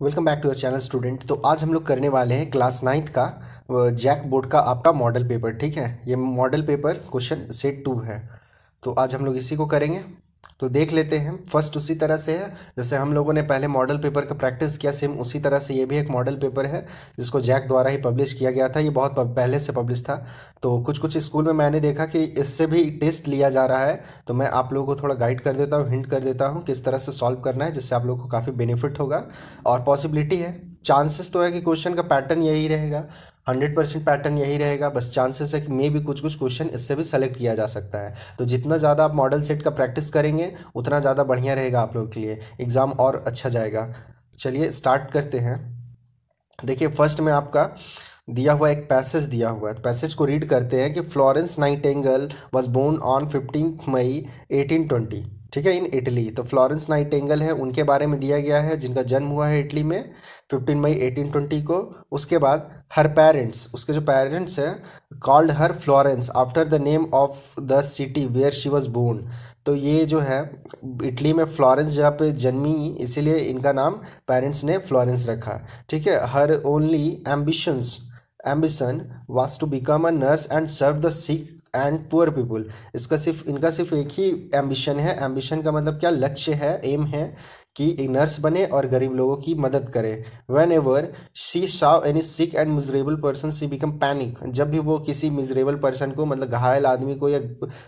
Welcome back to our channel student तो आज हम लोग करने वाले हैं क्लास नाइन्थ का जैक बोर्ड का आपका मॉडल पेपर ठीक है? ये model paper question set two है। तो आज हम लोग इसी को करेंगे। तो देख लेते हैं। फ़र्स्ट उसी तरह से है। जैसे हम लोगों ने पहले मॉडल पेपर का प्रैक्टिस किया, सेम उसी तरह से ये भी एक मॉडल पेपर है, जिसको जैक द्वारा ही पब्लिश किया गया था। ये बहुत पहले से पब्लिश था। तो कुछ कुछ स्कूल में मैंने देखा कि इससे भी टेस्ट लिया जा रहा है। तो मैं आप लोगों को थोड़ा गाइड कर देता हूँ, हिंट कर देता हूँ, किस तरह से सॉल्व करना है, जिससे आप लोग को काफ़ी बेनिफिट होगा। और पॉसिबिलिटी है। चांसेस तो है कि क्वेश्चन का पैटर्न यही रहेगा। हंड्रेड परसेंट पैटर्न यही रहेगा। बस चांसेस है कि मे भी कुछ कुछ क्वेश्चन इससे भी सेलेक्ट किया जा सकता है। तो जितना ज़्यादा आप मॉडल सेट का प्रैक्टिस करेंगे, उतना ज़्यादा बढ़िया रहेगा आप लोगों के लिए। एग्ज़ाम और अच्छा जाएगा। चलिए स्टार्ट करते हैं। देखिए फ़र्स्ट में आपका दिया हुआ एक पैसेज दिया हुआ है। पैसेज को रीड करते हैं कि Florence Nightingale was born on fifteen May eighteen twenty ठीक है, इन इटली। तो फ्लोरेंस नाइटेंगल है, उनके बारे में दिया गया है, जिनका जन्म हुआ है इटली में फिफ्टीन मई एटीन ट्वेंटी को। उसके बाद हर पेरेंट्स, उसके जो पेरेंट्स हैं, called her Florence, after the name of the city where she was born. तो ये जो है, इटली में फ्लोरेंस जहाँ पे जन्मी, इसीलिए इनका नाम पेरेंट्स ने फ्लोरेंस रखा। ठीक है, her only ambitions, ambition was to become a nurse and serve the sick and poor people इसका सिर्फ़, इनका सिर्फ़ एक ही एम्बिशन है। एम्बिशन का मतलब क्या? लक्ष्य है एम है कि एक नर्स बने और गरीब लोगों की मदद करे। Whenever she saw any sick and miserable person she become panic जब भी वो किसी मिजरेबल पर्सन को मतलब घायल आदमी को या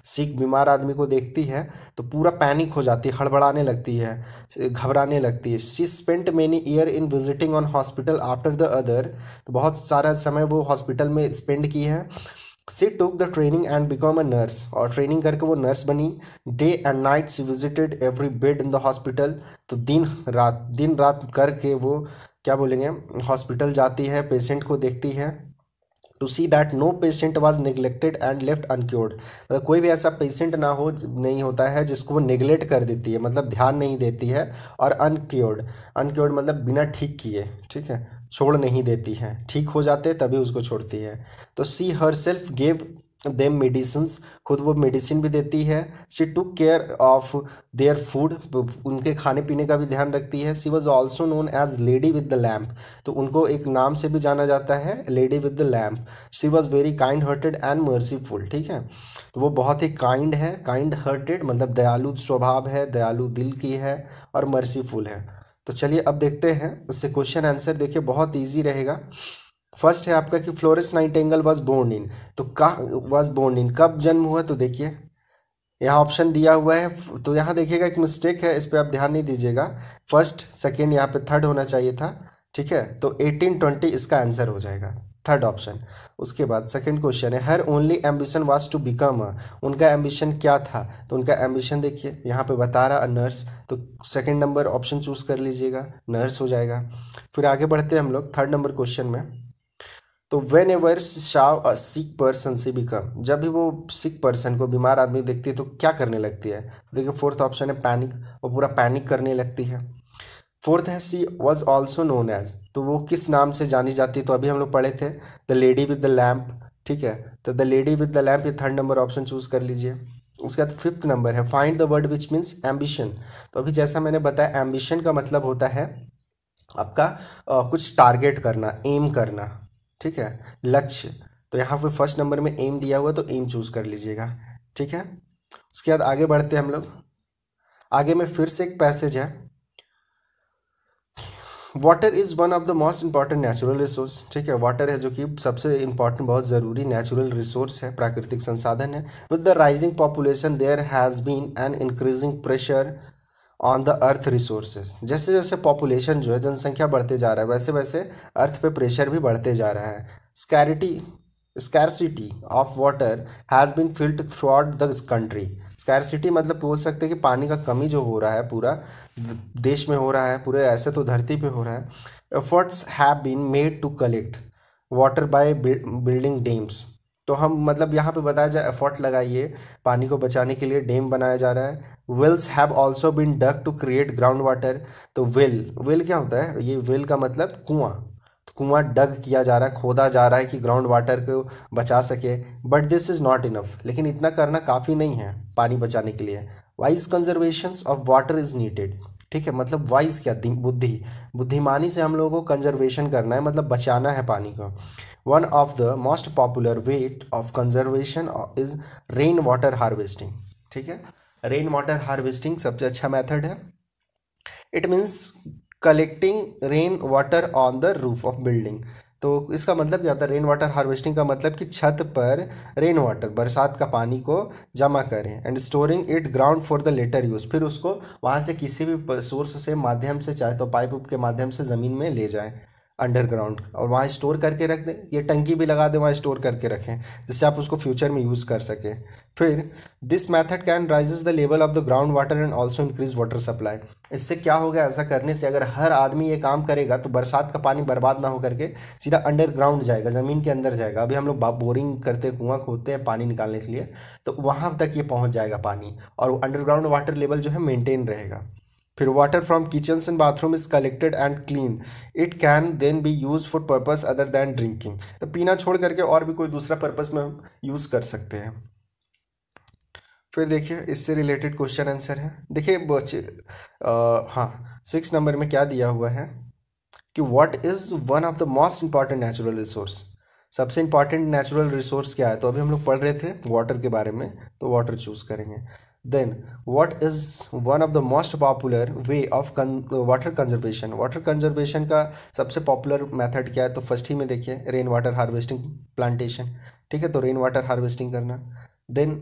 सिक बीमार आदमी को देखती है तो पूरा पैनिक हो जाती है, हड़बड़ाने लगती है, घबराने लगती है। She spent many year in visiting on hospital after the other तो बहुत सारा समय वो हॉस्पिटल में स्पेंड की है। She took the training and become a nurse और ट्रेनिंग करके वो नर्स बनी। Day and night she visited every bed in the hospital तो दिन रात दिन रात करके वो, क्या बोलेंगे हॉस्पिटल जाती है पेशेंट को देखती है। To see that no patient was neglected and left uncured मतलब कोई भी ऐसा पेशेंट ना हो, नहीं होता है, जिसको वो निगलेक्ट कर देती है। मतलब ध्यान नहीं देती है और अनक्योर्ड अनक्योर्ड मतलब बिना ठीक किए, ठीक है? छोड़ नहीं देती हैं। ठीक हो जाते तभी उसको छोड़ती है। तो she herself gave them medicines खुद वो मेडिसिन भी देती है। She took care of their food उनके खाने पीने का भी ध्यान रखती है। She was also known as lady with the lamp तो उनको एक नाम से भी जाना जाता है lady with the lamp she was very kind hearted and merciful ठीक है? तो वो बहुत ही काइंड है काइंड हार्टेड मतलब दयालु स्वभाव है, दयालु दिल की है और मर्सीफुल है। तो चलिए अब देखते हैं। इससे क्वेश्चन आंसर देखिए, बहुत ईजी रहेगा। फ़र्स्ट है आपका कि Florence Nightingale was born in तो कहाँ वॉज़ बोर्न इन कब जन्म हुआ? तो देखिए, यहाँ ऑप्शन दिया हुआ है। तो यहाँ देखिएगा, एक मिस्टेक है, इस पर आप ध्यान नहीं दीजिएगा। फ़र्स्ट सेकेंड यहाँ पे थर्ड होना चाहिए था। ठीक है? तो एटीन ट्वेंटी इसका आंसर हो जाएगा। थर्ड ऑप्शन उसके बाद सेकंड क्वेश्चन है her only ambition was to become उनका एम्बिशन क्या था? तो उनका एम्बिशन देखिए, यहाँ पे बता रहा नर्स तो सेकंड नंबर ऑप्शन चूज़ कर लीजिएगा नर्स हो जाएगा। फिर आगे बढ़ते हैं हम लोग थर्ड नंबर क्वेश्चन में। तो whenever saw a sick person she become जब भी वो सिक पर्सन को बीमार आदमी देखती है तो क्या करने लगती है? देखिए फोर्थ ऑप्शन है पैनिक वो पूरा पैनिक करने लगती है। फोर्थ है she was also known as तो वो किस नाम से जानी जाती है? तो अभी हम लोग पढ़े थे the lady with the lamp ठीक है? तो the lady with the lamp ये थर्ड नंबर ऑप्शन चूज़ कर लीजिए। उसके बाद फिफ्थ नंबर है find the word which means ambition तो अभी जैसा मैंने बताया एम्बिशन का मतलब होता है आपका आ, कुछ टारगेट करना एम करना ठीक है? लक्ष्य। तो यहाँ पे फ़र्स्ट नंबर में एम दिया हुआ तो एम चूज़ कर लीजिएगा ठीक है? उसके बाद आगे बढ़ते हैं हम लोग। आगे में फिर से एक पैसेज है water is one of the most important natural resource ठीक है? वाटर है जो कि सबसे इंपॉर्टेंट बहुत ज़रूरी नेचुरल रिसोर्स है, प्राकृतिक संसाधन है। With the rising population there has been an increasing pressure on the earth resources जैसे जैसे पॉपुलेशन जो है, जनसंख्या बढ़ते जा रहा है, वैसे वैसे अर्थ पे प्रेशर भी बढ़ते जा रहा है। Scarcity scarcity of water has been filled throughout the country scarcity मतलब बोल सकते हैं कि पानी का कमी जो हो रहा है पूरा, देश में हो रहा है, पूरे ऐसे तो धरती पे हो रहा है। Efforts have been made to collect water by building dams तो हम मतलब यहाँ पे बताया जाए एफर्ट लगाइए पानी को बचाने के लिए डेम बनाया जा रहा है। Wells have also been dug to create ground water तो वेल वेल क्या होता है? ये वेल का मतलब कुआँ। कुआँ डग किया जा रहा है, खोदा जा रहा है कि ग्राउंड वाटर को बचा सके। But this is not enough लेकिन इतना करना काफ़ी नहीं है पानी बचाने के लिए। Wise conservation of water is needed ठीक है मतलब वाइज क्या? बुद्धि। बुद्धिमानी से हम लोगों को कंजर्वेशन करना है मतलब बचाना है पानी को। One of the most popular way of conservation is rain water harvesting ठीक है? रेन वाटर हार्वेस्टिंग सबसे अच्छा मेथड है। It means collecting rain water on the roof of building तो इसका मतलब क्या होता है? रेन वाटर हार्वेस्टिंग का मतलब कि छत पर रेन वाटर बरसात का पानी को जमा करें and storing it ground for the later use फिर उसको वहाँ से किसी भी सोर्स से, माध्यम से, चाहे तो पाइप के माध्यम से ज़मीन में ले जाएँ। अंडरग्राउंड और वहाँ स्टोर करके रख दें। ये टंकी भी लगा दें, वहाँ स्टोर करके रखें, जिससे आप उसको फ्यूचर में यूज़ कर सकें। फिर this method can raises the level of the ground water and also increase water supply इससे क्या होगा? ऐसा करने से अगर हर आदमी ये काम करेगा तो बरसात का पानी बर्बाद ना हो करके सीधा अंडरग्राउंड जाएगा, ज़मीन के अंदर जाएगा। अभी हम लोग बोरिंग करते, कुआँ खोदते हैं पानी निकालने के लिए तो वहाँ तक ये पहुँच जाएगा पानी। और अंडरग्राउंड वाटर लेवल जो है मेनटेन रहेगा। फिर water from kitchen and bathroom is collected and clean it can then be use for purpose other than drinking तो पीना छोड़ करके और भी कोई दूसरा पर्पज में हम यूज़ कर सकते हैं। फिर देखिए, इससे रिलेटेड क्वेश्चन आंसर है। देखिए, बच्चे हाँ सिक्स नंबर में क्या दिया हुआ है कि what is one of the most important natural resource सबसे इंपॉर्टेंट नेचुरल रिसोर्स क्या है? तो अभी हम लोग पढ़ रहे थे वाटर के बारे में तो वाटर चूज़ करेंगे। Then what is one of the most popular way of water conservation water conservation का सबसे पॉपुलर मेथड क्या है? तो फ़र्स्ट ही में देखिए रेन वाटर हार्वेस्टिंग प्लांटेशन ठीक है? तो रेन वाटर हार्वेस्टिंग करना। Then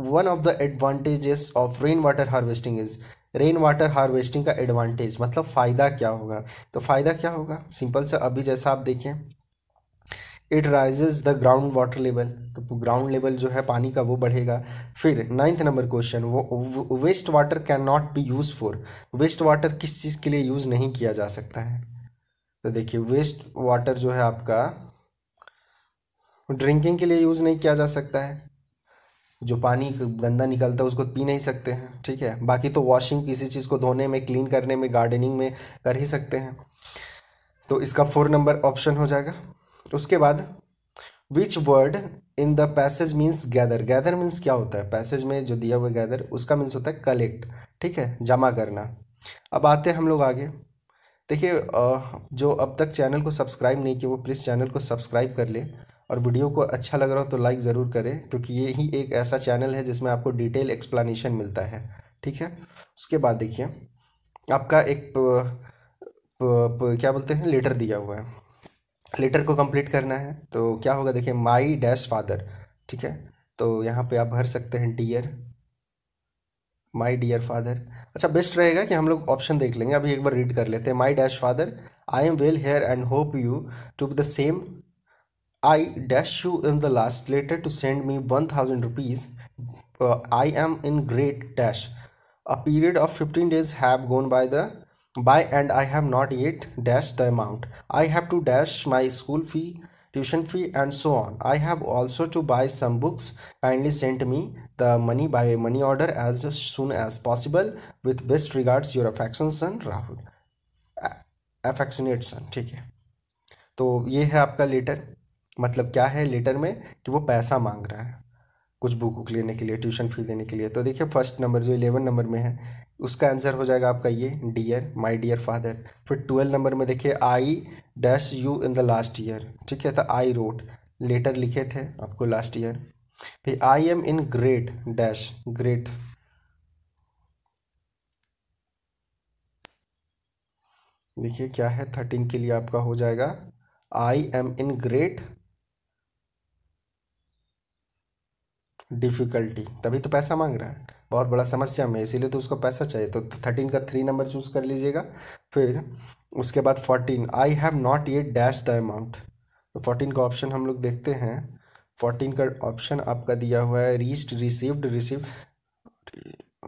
one of the advantages of rain water harvesting is rain water harvesting का एडवांटेज मतलब फ़ायदा क्या होगा? तो फ़ायदा क्या होगा? सिंपल से, अभी जैसा आप देखें it raises the ground water level तो ग्राउंड लेवल जो है पानी का वो बढ़ेगा। फिर नाइन्थ नंबर क्वेश्चन वो waste water can not be use for waste water किस चीज़ के लिए यूज़ नहीं किया जा सकता है? तो देखिए वेस्ट वाटर जो है आपका ड्रिंकिंग के लिए यूज़ नहीं किया जा सकता है। जो पानी गंदा निकलता है, उसको पी नहीं सकते हैं, ठीक है? बाकी तो वॉशिंग किसी चीज़ को धोने में क्लीन करने में गार्डनिंग में कर ही सकते हैं। तो इसका फोर नंबर ऑप्शन हो जाएगा। उसके बाद which word in the passage means gather gather means क्या होता है? पैसेज में जो दिया हुआ गैदर उसका मीन्स होता है कलेक्ट ठीक है? जमा करना। अब आते हैं हम लोग आगे। देखिए जो अब तक चैनल को सब्सक्राइब नहीं किया वो प्लीज़ चैनल को सब्सक्राइब कर ले। और वीडियो को अच्छा लग रहा हो तो लाइक ज़रूर करें क्योंकि ये ही एक ऐसा चैनल है जिसमें आपको डिटेल एक्सप्लेनेशन मिलता है ठीक है? उसके बाद देखिए आपका एक प, प, प, क्या बोलते हैं? लेटर दिया हुआ है। लेटर को कंप्लीट करना है तो क्या होगा देखिए माई डैश फादर ठीक है? तो यहाँ पे आप भर सकते हैं डियर माई डियर फादर अच्छा बेस्ट रहेगा कि हम लोग ऑप्शन देख लेंगे, अभी एक बार रीड कर लेते हैं। My dash father I am well here and hope you to be the same I dash you in the last letter to send me one thousand rupees I am in great dash a period of fifteen days have gone by the by and I have not yet dash the amount I have to dash my school fee tuition fee and so on I have also to buy some books kindly sent me the money by money order as soon as possible with best regards your affection son Rahul affectionate son ठीक है। तो ये है आपका letter मतलब क्या है letter में? कि वो पैसा मांग रहा है। कुछ बुक बुक लेने के लिए, ट्यूशन फ़ी देने के लिए। तो देखिए, फ़र्स्ट नंबर जो इलेवन नंबर में है, उसका आंसर हो जाएगा आपका ये डियर माय डियर फादर फिर ट्वेल्व नंबर में देखिए I dash you in the last year ठीक है तो आई रोट लेटर लिखे थे आपको लास्ट ईयर फिर I am in great dash great देखिए, क्या है? थर्टीन के लिए आपका हो जाएगा I am in great difficulty तभी तो पैसा मांग रहा है। बहुत बड़ा समस्या में, इसीलिए तो उसको पैसा चाहिए। तो थर्टीन का थ्री नंबर चूज़ कर लीजिएगा। फिर उसके बाद fourteen I have not yet dash the amount तो फोर्टीन का ऑप्शन हम लोग देखते हैं। फोर्टीन का ऑप्शन आपका दिया हुआ है। रीच्ड रिसीव्ड रिसीव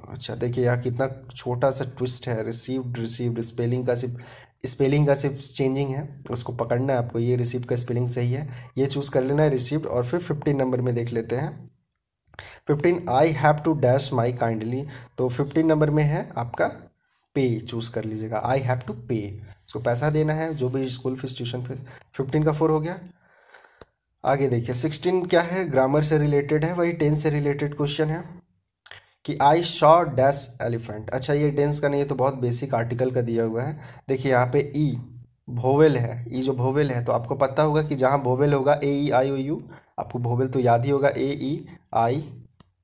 अच्छा देखिए यहाँ कितना छोटा सा ट्विस्ट है। रिसीव्ड रिसीव्ड स्पेलिंग का सिर्फ़ स्पेलिंग का सिर्फ़ चेंजिंग है। उसको पकड़ना है आपको। ये रिसीव का स्पेलिंग सही है। ये चूज़ कर लेना है रिसीव्ड और फिर फिफ्टीन नंबर में देख लेते हैं। Fifteen I have to dash my kindly तो फिफ्टीन नंबर में है आपका पे चूज़ कर लीजिएगा। आई हैव टू पे उसको पैसा देना है, जो भी school fees tuition fees fifteen का फोर हो गया। आगे देखिए सिक्सटीन क्या है? ग्रामर से रिलेटेड है, वही टेन से रिलेटेड क्वेश्चन है कि आई शॉ डैश एलिफेंट अच्छा ये टेंस का नहीं है तो बहुत बेसिक आर्टिकल का दिया हुआ है। देखिए, यहाँ पे ई भोवेल है। ई जो भोवेल है तो आपको पता होगा कि जहाँ भोवेल होगा ए ई आई ओ यू आपको भोवेल तो याद ही होगा ए ई आई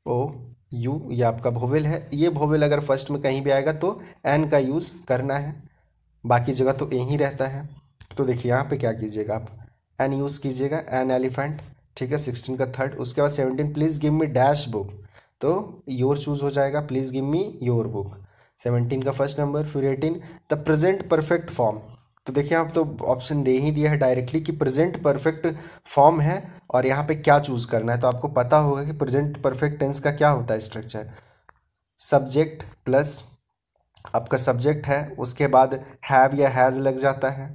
ओ यू ये आपका भोवेल है। ये भोवेल अगर फ़र्स्ट में कहीं भी आएगा तो एन का यूज़ करना है। बाकी जगह तो ए ही रहता है। तो देखिए, यहाँ पे क्या कीजिएगा आप? एन यूज़ कीजिएगा एन एलिफेंट ठीक है सिक्सटीन का थर्ड उसके बाद seventeen please give me dash book तो योर चूज़ हो जाएगा please give me your book seventeen का फ़र्स्ट नंबर फिर eighteen the present perfect form तो देखिए, आप तो ऑप्शन दे ही दिया है डायरेक्टली कि प्रेजेंट परफेक्ट फॉर्म है और यहाँ पे क्या चूज़ करना है। तो आपको पता होगा कि प्रेजेंट परफेक्ट टेंस का क्या होता है स्ट्रक्चर सब्जेक्ट प्लस आपका सब्जेक्ट है, उसके बाद हैव या हैज़ लग जाता है।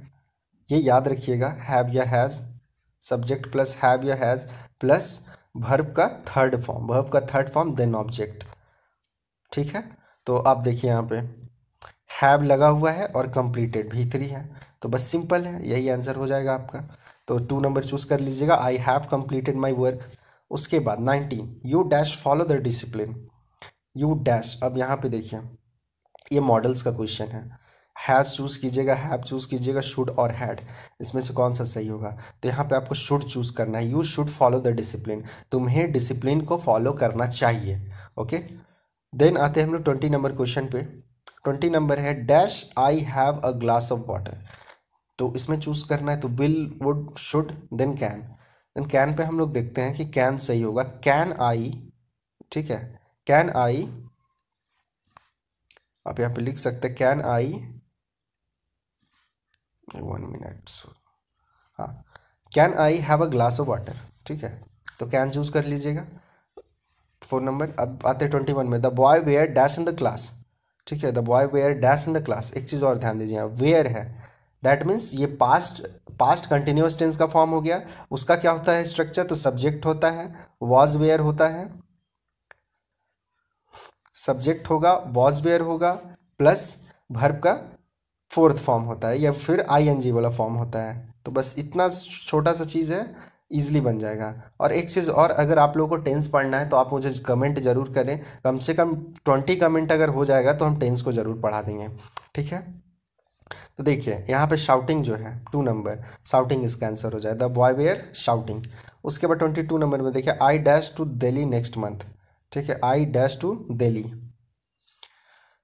ये याद रखिएगा हैव या हैज़ सब्जेक्ट प्लस हैव या हैज़ प्लस भर्व का थर्ड फॉर्म भर्व का थर्ड फॉर्म देन ऑब्जेक्ट ठीक है? तो आप देखिए यहाँ पे। हैव लगा हुआ है और कंप्लीटेड भी थ्री है। तो बस सिंपल है, यही आंसर हो जाएगा आपका। तो टू नंबर चूज़ कर लीजिएगा। I have completed my work उसके बाद nineteen you dash follow the discipline you dash अब यहाँ पे देखिए। ये मॉडल्स का क्वेश्चन है। हैज़ चूज़ कीजिएगा। हैव चूज़ कीजिएगा। शुड और हैड इसमें से कौन सा सही होगा? तो यहाँ पे आपको शुड चूज़ करना है। You should follow the discipline तुम्हें डिसिप्लिन को फॉलो करना चाहिए। ओके देन आते हैं हम लोग ट्वेंटी नंबर क्वेश्चन पे। ट्वेंटी नंबर है, dash I have a glass of water तो इसमें चूज़ करना है तो will would should then can then can पे हम लोग देखते हैं कि कैन सही होगा। कैन आई ठीक है? कैन आई आप यहाँ पे लिख सकते हैं कैन आई वन मिनट हाँ। Can I have a glass of water ठीक है? तो कैन चूज़ कर लीजिएगा। फोर नंबर अब आते ट्वेंटी वन में। The boy were dash in the class ठीक है the boy were dash in the class एक चीज़ और ध्यान दीजिए वेयर है। दैट मीन्स ये पास्ट पास्ट कंटिन्यूस टेंस का फॉर्म हो गया। उसका क्या होता है स्ट्रक्चर तो सब्जेक्ट होता है वॉज़ वेयर होता है। सब्जेक्ट होगा वॉज़ वेयर होगा प्लस भर्ब का फोर्थ फॉर्म होता है, या फिर आई एन जी वाला फॉर्म होता है। तो बस इतना छोटा सा चीज़ है। ईजिली बन जाएगा। और एक चीज़ और, अगर आप लोगों को टेंस पढ़ना है तो आप मुझे कमेंट ज़रूर करें। कम से कम ट्वेंटी कमेंट अगर हो जाएगा तो हम टेंस को ज़रूर पढ़ा देंगे। ठीक है? तो देखिए, यहाँ पे शाउटिंग जो है टू नंबर शाउटिंग इसका आंसर हो जाए। द बॉय वेयर शाउटिंग उसके बाद ट्वेंटी टू नंबर में देखिए I dash to Delhi next month ठीक है? आई डैश टू दिल्ली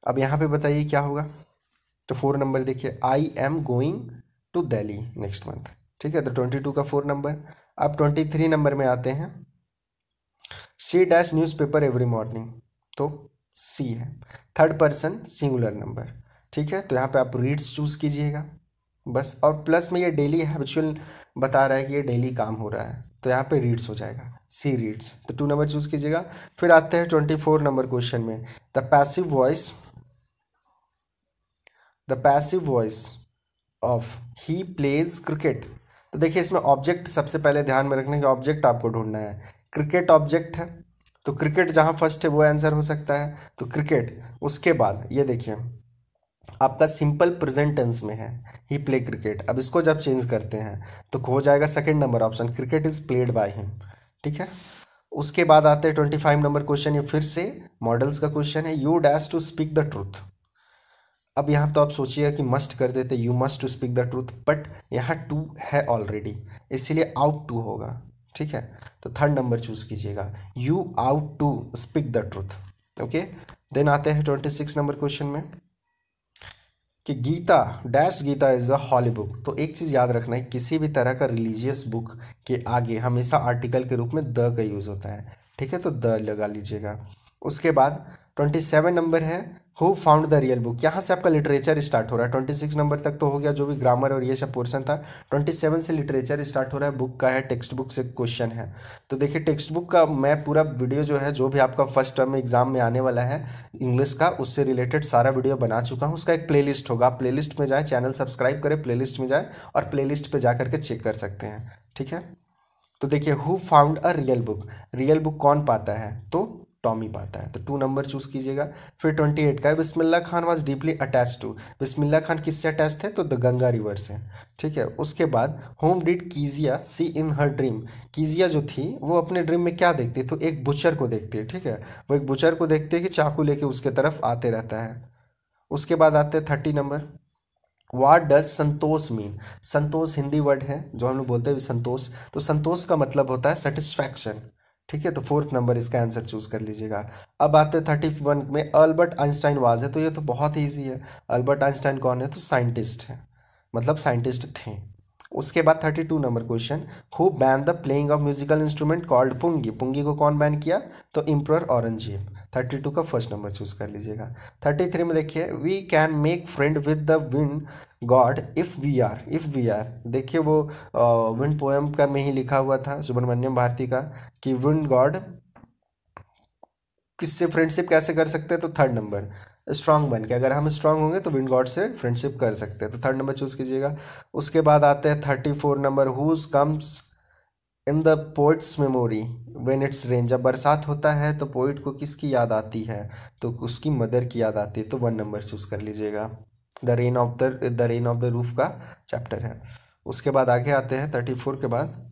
अब यहाँ पे बताइए क्या होगा? तो फोर नंबर देखिए I am going to Delhi next month ठीक है? तो ट्वेंटी टू का फोर नंबर अब ट्वेंटी थ्री नंबर में आते हैं। C dash news paper every morning तो सी है। थर्ड पर्सन सिंगुलर नंबर ठीक है? तो यहाँ पे आप रीड्स चूज़ कीजिएगा, बस। और प्लस में ये डेली हैबिचुअल बता रहा है कि ये डेली काम हो रहा है तो यहाँ पे रीड्स हो जाएगा। सी रीड्स तो टू नंबर चूज़ कीजिएगा। फिर आते हैं ट्वेंटी फोर नंबर क्वेश्चन में। The passive voice the passive voice of he plays cricket तो देखिए, इसमें ऑब्जेक्ट सबसे पहले ध्यान में रखने के ऑब्जेक्ट आपको ढूंढना है। क्रिकेट ऑब्जेक्ट है तो क्रिकेट जहाँ फ़र्स्ट है, वो आंसर हो सकता है। तो क्रिकेट उसके बाद, ये देखिए, आपका सिंपल प्रेजेंट टेंस में है ही प्ले क्रिकेट अब इसको जब चेंज करते हैं तो हो जाएगा second number option cricket is played by him ठीक है? उसके बाद आते हैं ट्वेंटी फाइव नंबर क्वेश्चन ये फिर से मॉडल्स का क्वेश्चन है। You dash to speak the truth अब यहाँ तो आप सोचिएगा कि मस्ट कर देते you must to speak the truth but यहाँ टू है ऑलरेडी इसीलिए आउट टू होगा, ठीक है? तो थर्ड नंबर चूज़ कीजिएगा you ought to speak the truth okay then आते हैं ट्वेंटी सिक्स नंबर क्वेश्चन में, कि Gita dash Gita is a holy book तो एक चीज़ याद रखना है, किसी भी तरह का रिलीजियस बुक के आगे हमेशा आर्टिकल के रूप में द का यूज़ होता है, ठीक है? तो द लगा लीजिएगा। उसके बाद ट्वेंटी सेवन नंबर है who found the real book यहाँ से आपका लिटरेचर स्टार्ट हो रहा है। ट्वेंटी सिक्स नंबर तक तो हो गया जो भी ग्रामर और ये सब पोर्सन था। ट्वेंटी सेवन से लिटरेचर स्टार्ट हो रहा है। बुक का है टेक्स्ट बुक से क्वेश्चन है। तो देखिए टेक्स्ट बुक का मैं पूरा वीडियो जो है, जो भी आपका फ़र्स्ट टर्म एग्ज़ाम में आने वाला है इंग्लिश का, उससे रिलेटेड सारा वीडियो बना चुका हूँ। उसका एक प्ले होगा। आप प्ले में जाएँ चैनल सब्सक्राइब करें प्ले में जाएँ और प्ले लिस्ट जा करके चेक कर सकते हैं। ठीक है? तो देखिए who found a real book real book कौन पाता है? तो टॉमी पाता है। तो टू नंबर चूज़ कीजिएगा। फिर ट्वेंटी एट का Bismillah Khan was deeply attached to Bismillah Khan किससे अटैच थे? तो द गंगा रिवर से। ठीक है? उसके बाद whom did Kezia see in her dream Kezia जो थी, वो अपने ड्रीम में क्या देखती तो एक बुचर को देखती है। ठीक है? वो एक बुचर को देखती है कि चाकू लेके उसके तरफ़ आते रहता है। उसके बाद आते हैं thirty number what does Santosh mean Santosh Hindi word है, जो हम लोग बोलते हैं संतोष। तो संतोष का मतलब होता है सेटिस्फैक्शन ठीक है तो फोर्थ नंबर इसका आंसर चूज़ कर लीजिएगा। अब आते हैं थर्टी वन में अल्बर्ट आइंस्टाइन वाज है तो ये तो बहुत ईजी है। अल्बर्ट आइंस्टाइन कौन है? तो साइंटिस्ट है। मतलब साइंटिस्ट थे। उसके बाद thirty two number question who banned the playing of musical instrument called pungi pungi को कौन बैन किया? तो इम्पर औरंगज़ेब। थर्टी टू का फ़र्स्ट नंबर चूज़ कर लीजिएगा। थर्टी थ्री में देखिए we can make friend with the wind god if we are if we are देखिए वो विंड पोएम का में ही लिखा हुआ था, सुब्रमण्यम भारती का, कि विंड गॉड किससे फ्रेंडशिप कैसे कर सकते हैं? तो थर्ड नंबर स्ट्रांग बन के, अगर हम स्ट्रांग होंगे तो विंड गॉड से फ्रेंडशिप कर सकते हैं। तो थर्ड नंबर चूज़ कीजिएगा। उसके बाद आते हैं thirty four number whose comes in the poet's memory when it's rain जब बरसात होता है तो पोइट को किसकी याद आती है? तो उसकी मदर की याद आती है। तो वन नंबर चूज़ कर लीजिएगा। The rain of the the rain of the roof का चैप्टर है। उसके बाद आगे आते हैं थर्टी फोर के बाद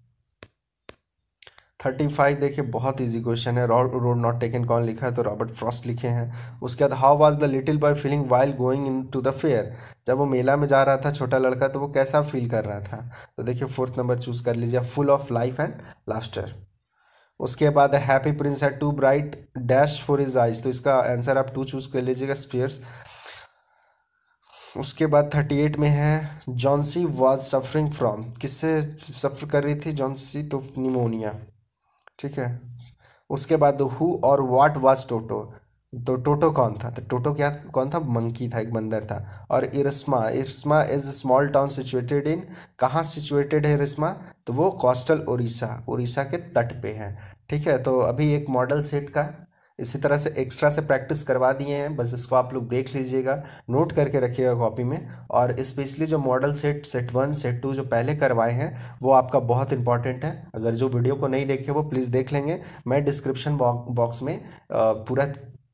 थर्टी फाइव देखिए, बहुत इजी क्वेश्चन है। रोड नॉट टेकन कौन लिखा है? तो रॉबर्ट फ्रॉस्ट लिखे हैं। उसके बाद how was the little boy feeling while going into the fair जब वो मेला में जा रहा था, छोटा लड़का तो वो कैसा फील कर रहा था? तो देखिए फोर्थ नंबर चूज़ कर लीजिए। Full of life and laughter उसके बाद हैप्पी प्रिंस है too bright dash for his eyes तो इसका आंसर आप टू चूज़ कर लीजिएगा स्पेयर्स उसके बाद थर्टी एट में है जॉन्सी वॉज़ सफरिंग फ्रॉम किससे सफ़र कर रही थी? जॉन्सी तो निमोनिया ठीक है। उसके बाद हु और वाट वाज टोटो तो टोटो कौन था? तो टोटो क्या कौन था? मंकी था, एक बंदर था। और Ersama Ersama is small town situated in कहाँ सिचुएटेड है इरस्मा तो वो कोस्टल उड़ीसा उड़ीसा के तट पे है। ठीक है तो अभी एक मॉडल सेट का इसी तरह से एक्स्ट्रा से प्रैक्टिस करवा दिए हैं। बस इसको आप लोग देख लीजिएगा। नोट करके रखिएगा कॉपी में। और स्पेशली जो model set set one set two जो पहले करवाए हैं, वो आपका बहुत इंपॉर्टेंट है। अगर जो वीडियो को नहीं देखे वो प्लीज़ देख लेंगे। मैं डिस्क्रिप्शन बॉक्स में पूरा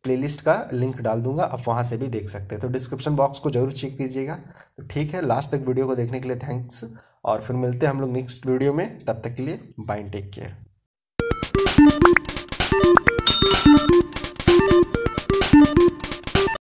प्लेलिस्ट का लिंक डाल दूँगा। आप वहाँ से भी देख सकते हैं। तो डिस्क्रिप्शन बॉक्स को ज़रूर चेक कीजिएगा। तो ठीक है लास्ट तक वीडियो को देखने के लिए थैंक्स और फिर मिलते हैं हम लोग नेक्स्ट वीडियो में। तब तक के लिए बाय टेक केयर.